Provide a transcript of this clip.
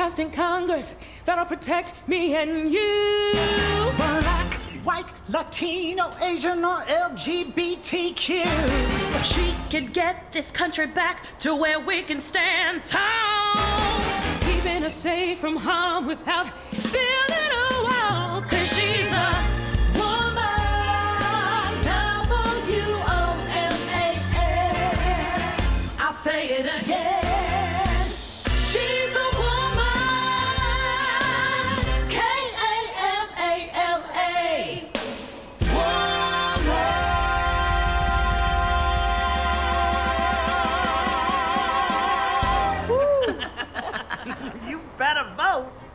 passed in Congress that'll protect me and you. Black, white, Latino, Asian, or LGBTQ. She can get this country back to where we can stand tall. Keeping us safe from harm without building a wall. Cause she's a say it again. better vote.